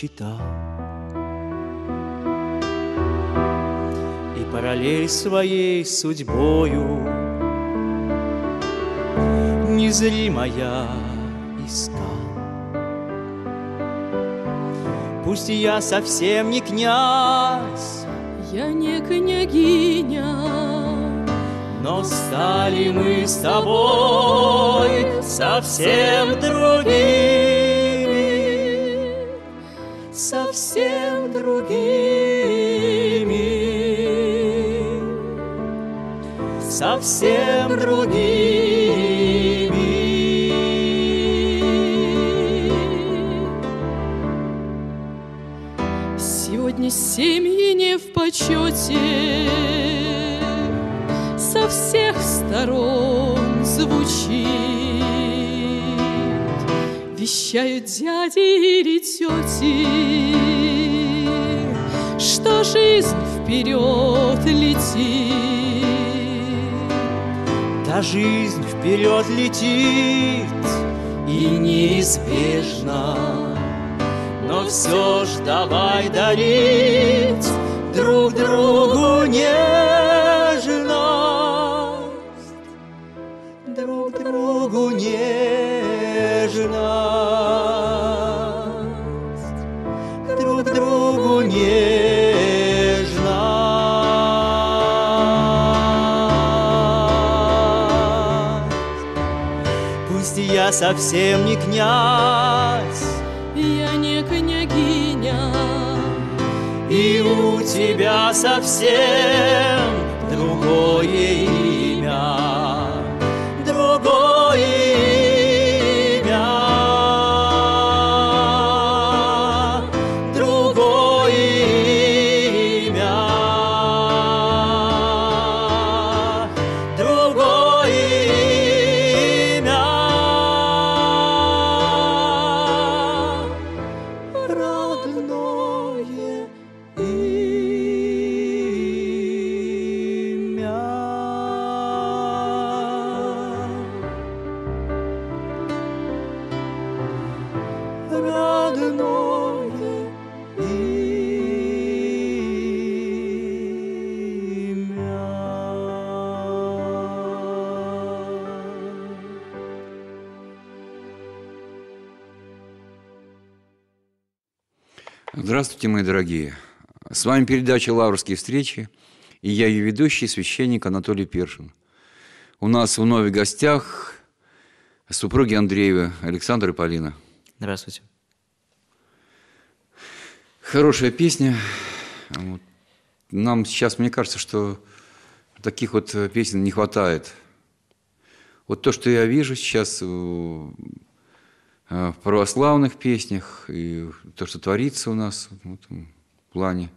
читал И параллель своей судьбою Незримая искал Пусть я совсем не князь Я не княгиня но стали мы с тобой совсем другими, совсем другими, совсем другими. Сегодня семьи не в почете. Со всех сторон звучит Вещают дяди или тети Что жизнь вперед летит. Та жизнь вперед летит и неизбежно, но все ж давай дарить друг другу нежность, я совсем не князь, Я не княгиня. И у тебя совсем другое Здравствуйте, мои дорогие. С вами передача «Лаврские встречи» и я ее ведущий, священник Анатолий Першин. У нас вновь в гостях супруги Андреева, Александр и Полина. Здравствуйте. Хорошая песня. Нам сейчас, мне кажется, что таких вот э, песен не хватает. Вот то, что я вижу сейчас э, в православных песнях, и то, что творится у нас в этом плане,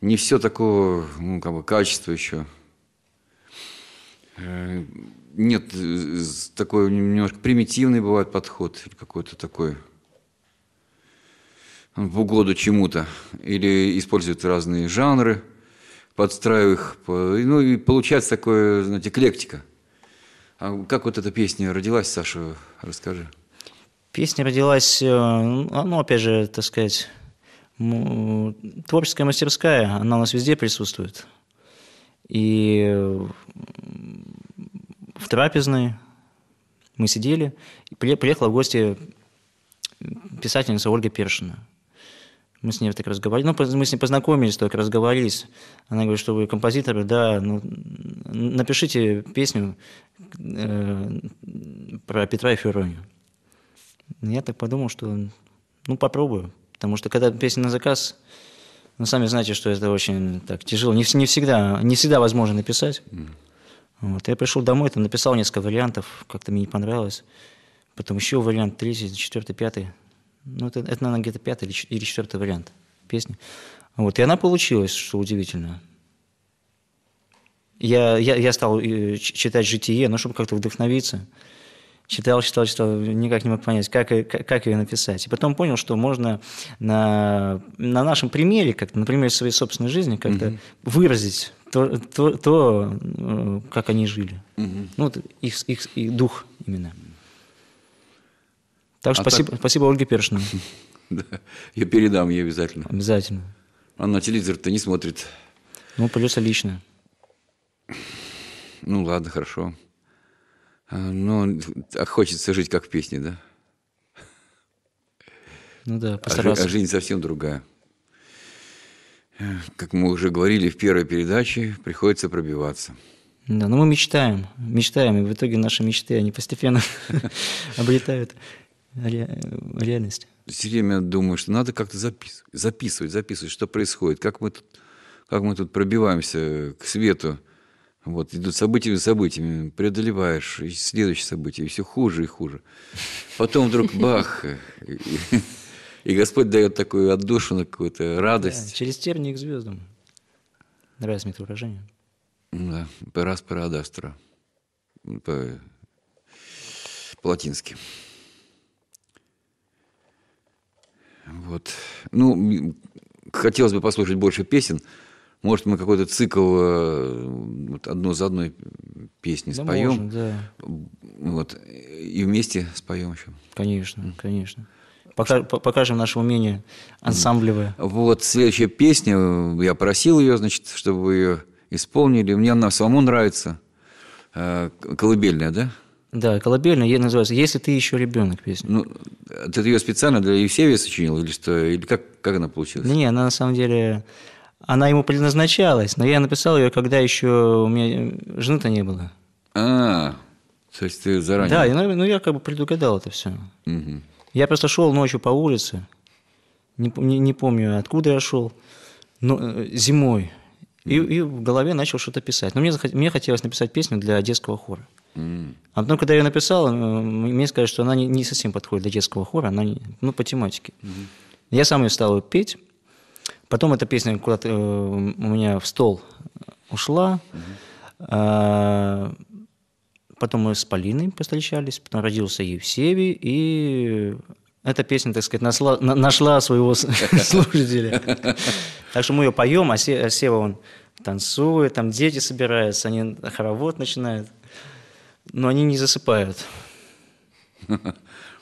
не все такого ну, как бы, качества еще. Э, Нет, э, такой немножко примитивный бывает подход, какой-то такой в угоду чему-то, или используют разные жанры, подстраивая их, ну и получается такое, знаете, эклектика. А как вот эта песня родилась, Саша, расскажи. Песня родилась, ну, опять же, так сказать, творческая мастерская, она у нас везде присутствует. И в трапезной мы сидели, приехала в гости писательница Ольга Першина. Мы с ней так разговаривали, ну, мы с ней познакомились, только разговорились. Она говорит, что вы композитор, да, ну, напишите песню э, про Петра и Феронию. Я так подумал, что ну попробую. Потому что когда песня на заказ, ну сами знаете, что это очень так тяжело. Не, не всегда, не всегда возможно написать. Вот. Я пришел домой, там написал несколько вариантов, как-то мне не понравилось. Потом еще вариант, третий, четвертый, пятый. Ну, это, это наверное, где-то пятый или, четвертый вариант песни. Вот. И она получилась, что удивительно. Я, я, я стал э, читать «Житие», ну, чтобы как-то вдохновиться. Читал, читал, читал, никак не мог понять, как, как, как ее написать. И потом понял, что можно на, на нашем примере, как на примере своей собственной жизни, как-то выразить то, то, то, э, как они жили. Ну, вот их, их, их дух именно. Так что А спасибо, так- спасибо Ольге Першину. Да. Я передам ей обязательно. Обязательно. Она телевизор-то не смотрит. Ну, придется лично. Ну ладно, хорошо. А, Но а хочется жить как в песне, да? Ну да, А, постараться. а жизнь совсем другая. Как мы уже говорили в первой передаче, приходится пробиваться. Да, но мы мечтаем, мечтаем, и в итоге наши мечты, они постепенно обретают ре- реальность. Все время думаю, что надо как-то записывать, записывать, записывать, что происходит, как мы тут, как мы тут пробиваемся к свету. Вот, идут события за событиями, преодолеваешь, и следующее событие, и все хуже и хуже. Потом вдруг бах, и, и Господь дает такую отдушину, какую-то Да, радость. через тернии к звездам. Нравится мне это выражение. Да, «Перас парадастра» по- по-латински. Вот. Ну, хотелось бы послушать больше песен. Может, мы какой-то цикл э, вот одну за одной песни Да, споем. можно, да, Вот. И вместе споем еще. конечно, конечно. Пока- по- покажем наше умение ансамблевое. Вот следующая песня, я просил ее, значит, чтобы вы ее исполнили. Мне она самому нравится. Э, Колыбельная, да? Да, колыбельная, ей называется «Если ты еще ребенок» песня. Ну, ты ее специально для Евсевия сочинил или что? Или как, как она получилась? Да не, она на самом деле, она ему предназначалась, но я написал ее, когда еще у меня жены-то не было. А, то есть ты заранее. Да, ну, ну, я как бы предугадал это все. Мгм. Я просто шел ночью по улице, не, не, не помню, откуда я шел, но э, зимой, и, и в голове начал что-то писать. Но мне, мне хотелось написать песню для детского хора. М. А потом, когда я ее написал, э, мне сказали, что она не, не совсем подходит для детского хора, она не- ну, по тематике. Я сам ее стал петь. Потом эта песня куда-то э, у меня в стол ушла. А, Потом мы с Полиной постречались, потом родился Евсевий, и эта песня, так сказать, нашла, на- нашла своего слушателя. Так что мы ее поем, а а Сева, он танцует, там дети собираются, они хоровод начинают, но они не засыпают.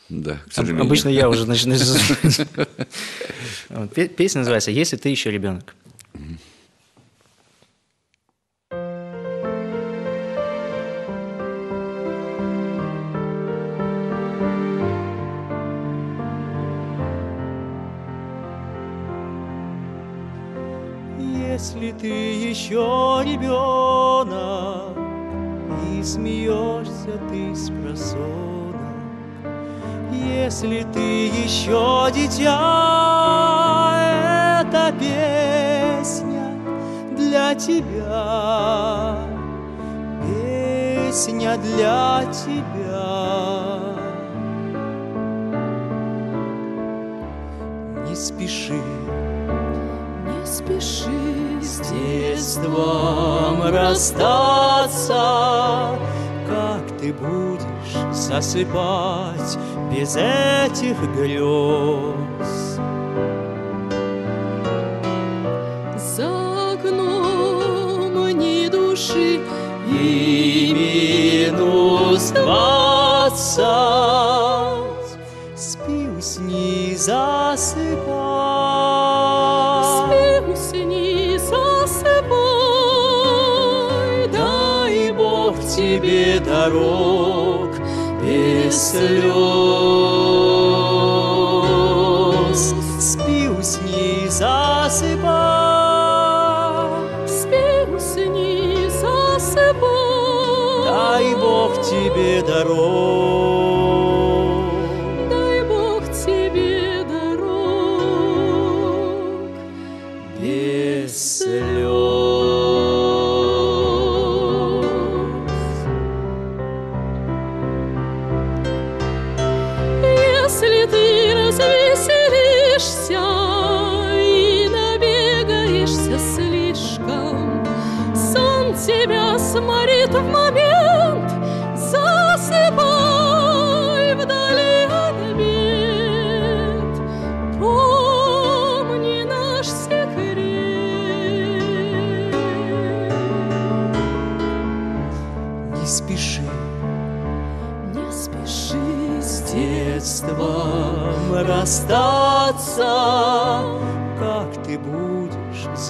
Да, к сожалению. Обычно я уже начинаю Песня называется «Если ты еще ребенок». Если ты еще ребенок И смеешься ты с просонок Если ты еще дитя Это песня для тебя. Песня для тебя. Не спеши. Не спеши. С детством расстаться, как ты будешь засыпать без этих грез? За окном ни души И минус двадцать, спи, усни, засыпай. Спи, усни, засыпай, Дай Бог тебе дорог без слез.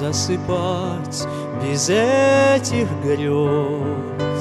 Засыпать без этих грез?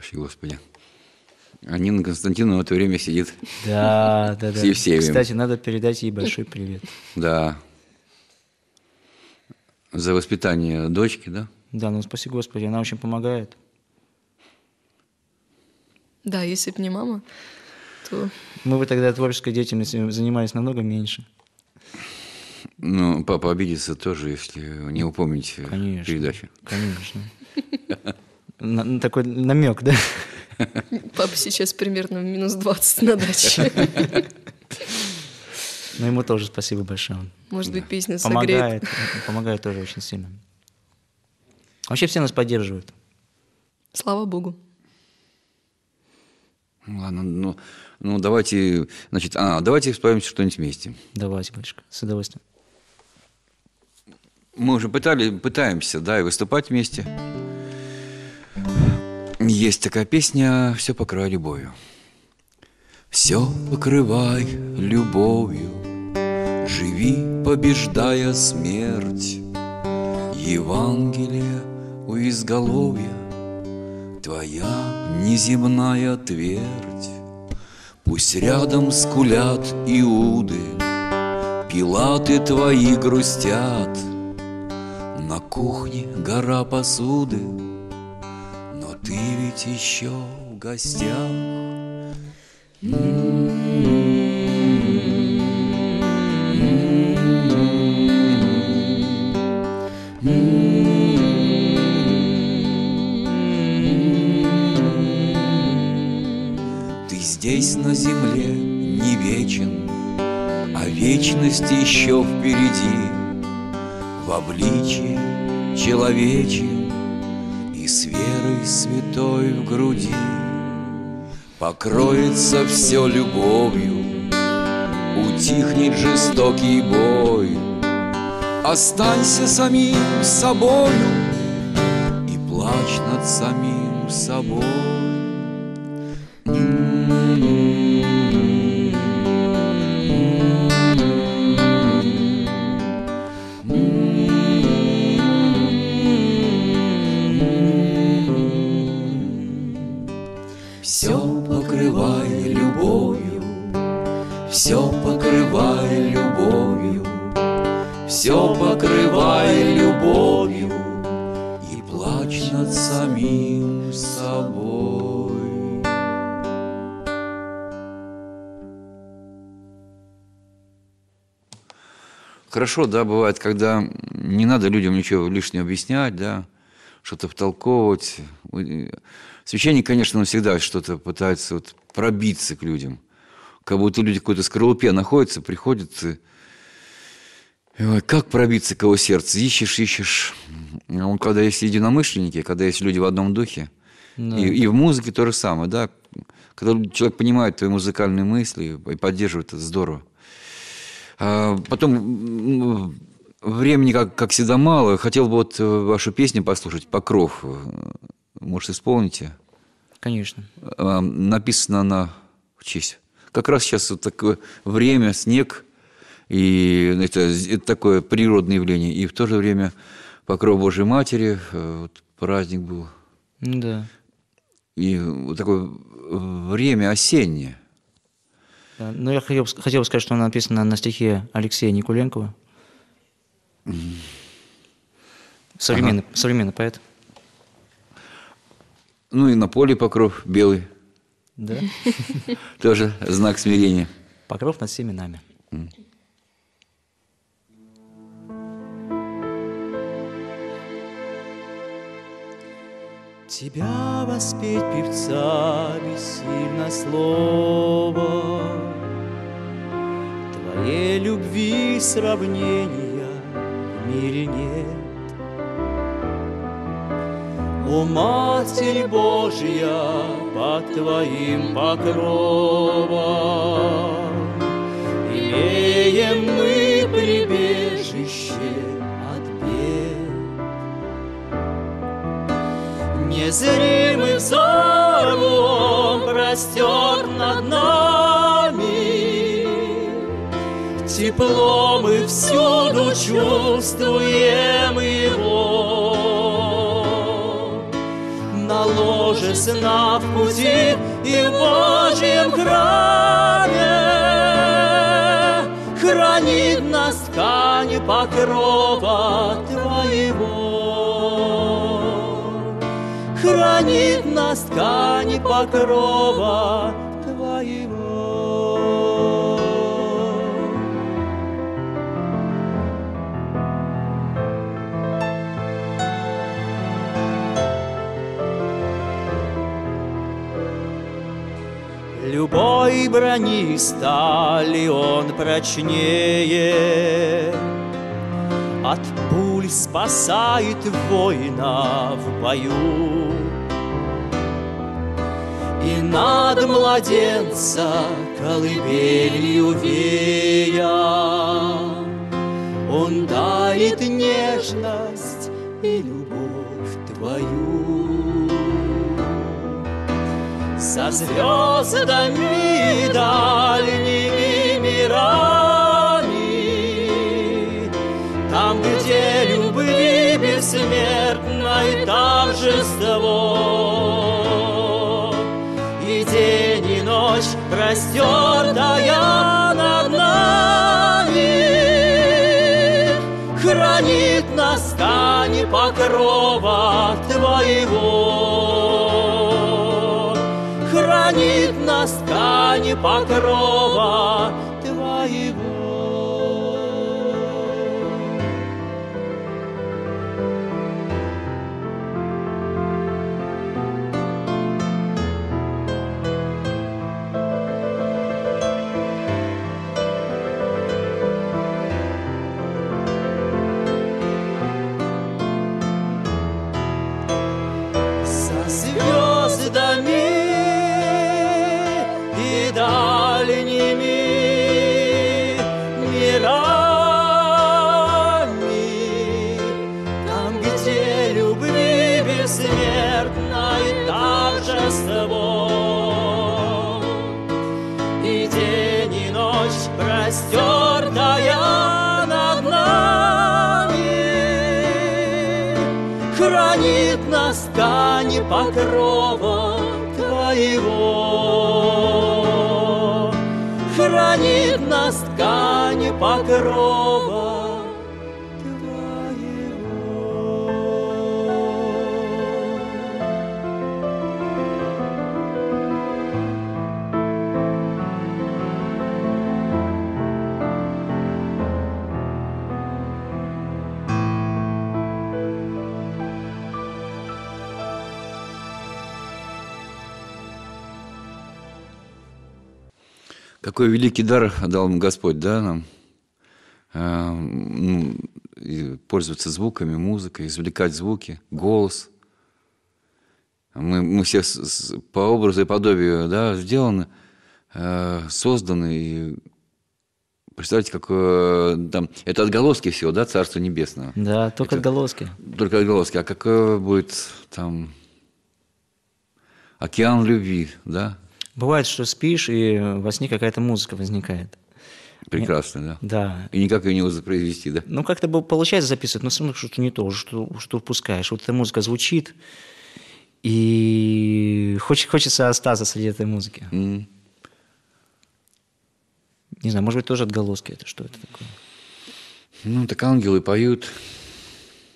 Вообще, Господи. А Нина Константиновна в это время сидит. Да, да, да. С Евсеевым. Кстати, надо передать ей большой привет. Да. За воспитание дочки, да? Да, ну спаси Господи, она очень помогает. Да, если бы не мама, то Мы бы тогда творческой деятельностью занимались намного меньше. Ну, папа обидится тоже, если не упомнить Конечно. передачу. Конечно. На- Такой намек, да? папа сейчас примерно минус 20 на даче. Но ему тоже спасибо большое. Может быть, песня согреет. Помогает, помогает тоже очень сильно. Вообще все нас поддерживают. Слава Богу. Ну, Ладно, ну, ну давайте, значит, а, давайте споем что-нибудь вместе. Давайте, батюшка, с удовольствием. Мы уже пытали, пытаемся, да, и выступать вместе. Есть такая песня «Все покрывай любовью». Все покрывай любовью, Живи, побеждая смерть. Евангелие у изголовья, Твоя неземная твердь. Пусть рядом скулят иуды, Пилаты твои грустят, На кухне гора посуды, ты ведь еще в гостях. Ты здесь на земле не вечен, А вечность еще впереди В обличии человечьем с верой святой в груди Покроется все любовью Утихнет жестокий бой. Останься самим собою И плачь над самим собой над самим собой. Хорошо, да, бывает, когда не надо людям ничего лишнего объяснять, да, что-то втолковывать. Священник, конечно, он всегда что-то пытается вот пробиться к людям. Как будто люди в какой-то скорлупе находятся, приходят, как пробиться к его сердцу? Ищешь, ищешь. А Он, когда есть единомышленники, когда есть люди в одном духе, Да. и, и в музыке то же самое, да. Когда человек понимает твои музыкальные мысли и поддерживает, это здорово. А, Потом времени, как, как всегда, мало. Хотел бы вот э, вашу песню послушать «Покров». Э, Может, исполните? Конечно. А, Написана она в честь. Как раз сейчас вот такое время, снег, И это, это такое природное явление. И в то же время покров Божьей Матери, э, вот праздник был. Ну да. И вот такое время осеннее. Да, Ну, я хотел, хотел сказать, что она написана на стихе Алексея Никуленкова. Современный, современный поэт. Ну и на поле покров белый. Да. Тоже знак смирения. Покров над всеми нами. Тебя воспеть певца бессильно слово. Твоей любви сравнения в мире нет. О, Матерь Божья, под Твоим покровом Имеем мы прибежище Незримый взор он простер над нами. Тепло мы всюду чувствуем его. На ложе сна в пути и в Божьем храме. Хранит нас ткань покрова Ткань покрова Твоего. Любой брони стали он прочнее, От пуль спасает воина в бою. Над младенца колыбелью вея Он дарит нежность и любовь твою. За звездами дальними мирами, Там, где любви бессмертной торжество, ночь простертая над нами, Хранит нас ткань покрова Твоего. Хранит нас ткань покрова покрова Твоего. Хранит нас ткань покрова Какой великий дар дал нам Господь, да, нам? А, ну, и пользоваться звуками, музыкой, извлекать звуки, голос. Мы, мы все с- с- по образу и подобию да, сделаны, э, созданы. И представьте, какое там... Это отголоски всего, да, Царства Небесного. Да, только Это- отголоски. Только отголоски. А какое будет там океан любви, да? Бывает, что спишь, и во сне какая-то музыка возникает. Прекрасно, да. Да. И никак ее не воспроизвести, да? Ну, как-то получается записывать, но все равно что-то не то, что, что упускаешь. Вот эта музыка звучит, и хоч, хочется остаться среди этой музыки. М. Не знаю, может быть, тоже отголоски это, что это такое. Ну, так ангелы поют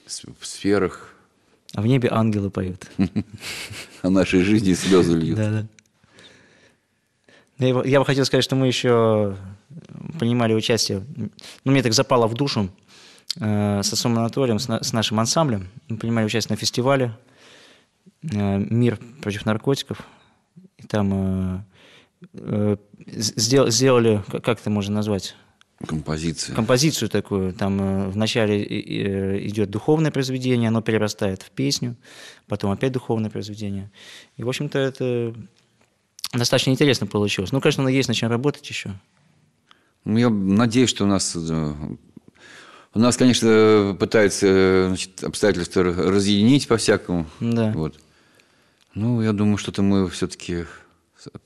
в сферах, А в небе ангелы поют. о нашей жизни слезы льют. Да, да. Я, бы- я бы хотел сказать, что мы еще принимали участие, ну, мне так запало в душу э, с отцом Анатолием, с, на- с нашим ансамблем. Мы принимали участие на фестивале э, «Мир против наркотиков». И там э, э, сдел- сделали, как, как это можно назвать, Композиция. композицию такую. Там э, вначале э, идет духовное произведение, оно перерастает в песню, потом опять духовное произведение. И, в общем-то, это достаточно интересно получилось. Ну, конечно, есть над чем работать еще. Ну, я надеюсь, что у нас... э, У нас, конечно, пытаются э, значит, обстоятельства разъединить по-всякому. Да. Вот. Ну, я думаю, что-то мы все-таки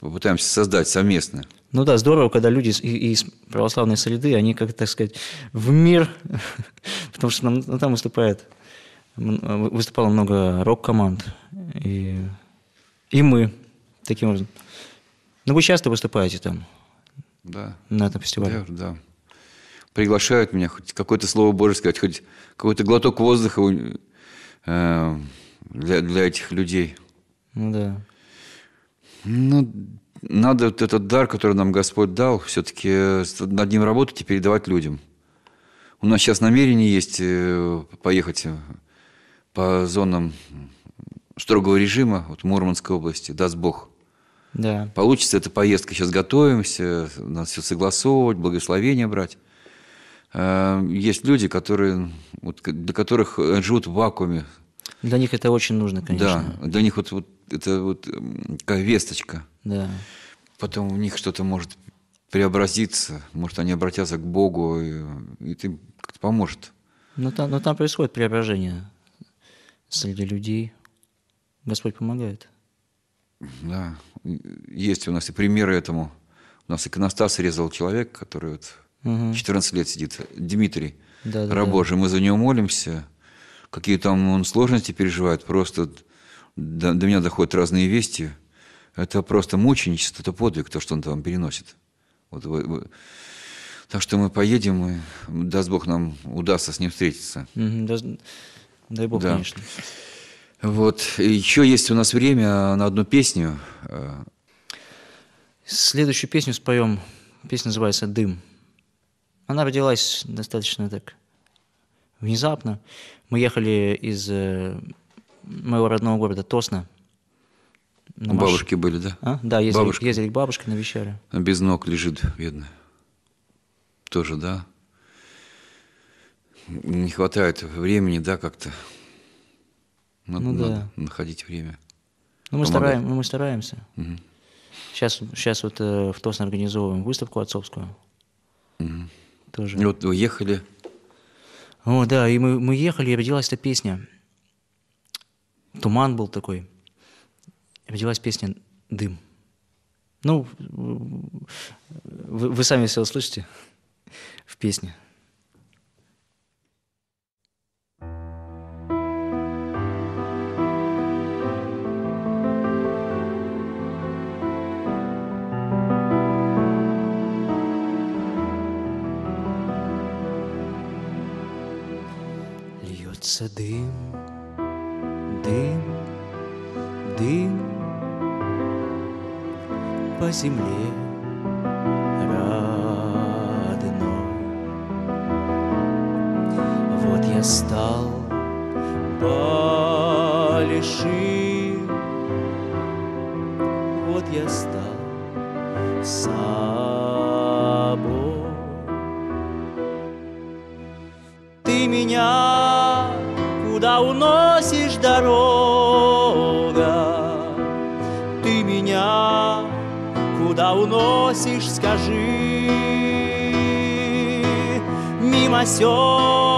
попытаемся создать совместно. Ну да, здорово, когда люди из, православной среды, они, как так сказать, в мир, потому что нам- ну, там выступает, выступало много рок-команд, и, и мы таким образом. Ну, вы часто выступаете там, Да. на этом фестивале? Да, да. Приглашают меня хоть какое-то слово Божье сказать, хоть какой-то глоток воздуха э, для, для этих людей. Ну да. Ну, надо вот этот дар, который нам Господь дал, все-таки над ним работать и передавать людям. У нас сейчас намерение есть э, поехать э, по зонам строгого режима, вот в Мурманской области, даст Бог. Да. Получится эта поездка, сейчас готовимся, надо все согласовывать, благословение брать. Э, Есть люди, которые, вот, для которых э, живут в вакууме. Для них это очень нужно, конечно. Да, для них вот, вот это вот такая весточка. Да. Потом у них что-то может преобразиться, может, они обратятся к Богу, и, и ты как-то поможет. Но там, но там происходит преображение среди людей. Господь помогает. Да. Есть у нас и примеры этому. У нас иконостас резал человек, который вот Мгм. 14 лет сидит, Дмитрий, Да-да-да. раб Божий. Мы за него молимся. Какие там он сложности переживает, просто до, до меня доходят разные вести. Это просто мученичество, это подвиг, то, что он там переносит. Вот вы- Так что мы поедем, и даст Бог нам удастся с ним встретиться. Да- дай Бог, Да. конечно. Вот. Еще есть у нас время на одну песню. Следующую песню споем. Песня называется «Дым». Она родилась достаточно так внезапно. Мы ехали из э, моего родного города Тосна. на маш- бабушки были, да? А? Да, ездили, Бабушка. ездили к бабушке, навещали. Без ног лежит, бедная. Тоже, да. Не хватает времени, да, как-то. Надо, Ну надо да. находить время. Ну, мы, стараем, ну, мы стараемся. Сейчас, сейчас вот э, в Тосно организовываем выставку отцовскую. Тоже. И вот уехали. О, да, и мы, мы ехали, и родилась эта песня. Туман был такой. Родилась песня «Дым». Ну, вы, вы сами все услышите в песне. Льется дым, дым, дым по земле родной. Вот я стал большим, вот я стал собой. Ты меня дорога? Ты меня куда уносишь, скажи? Мимо сел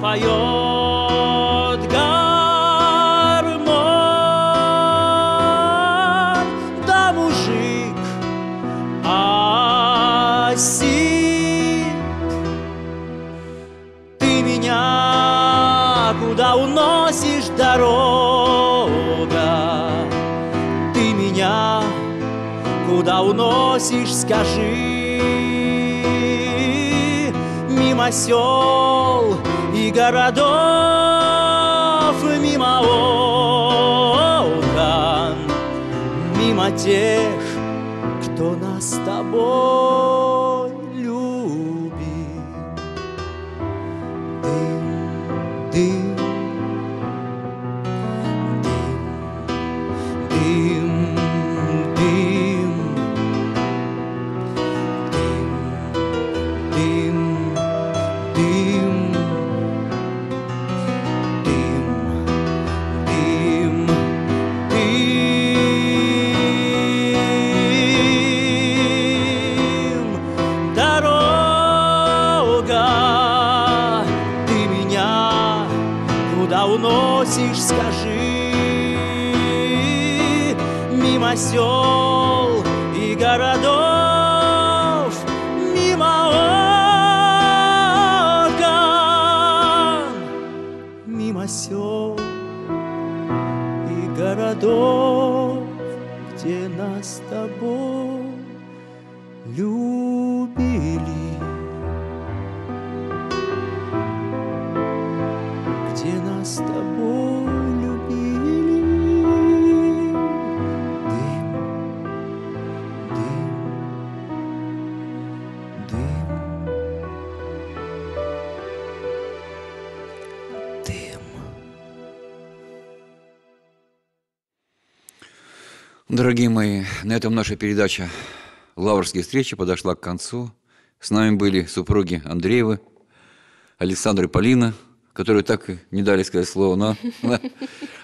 Fire. Тех, кто нас с тобой Дорогие мои, на этом наша передача «Лаврские встречи» подошла к концу. С нами были супруги Андреевы, Александр и Полина, которые так и не дали сказать слово, но она,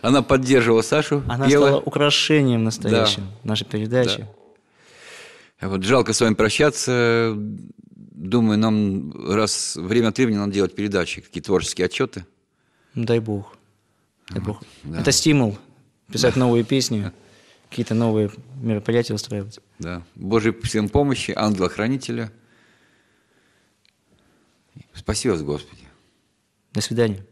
она поддерживала Сашу, Она пела. стала украшением настоящим нашей передачи. Вот жалко с вами прощаться. Думаю, нам раз время от времени надо делать передачи, какие творческие отчеты. Дай бог. Дай бог. да. Это стимул писать новые песни, какие-то новые мероприятия устраивать. Да. Божьей всем помощи, ангела-хранителя. Спасибо вас, Господи. До свидания.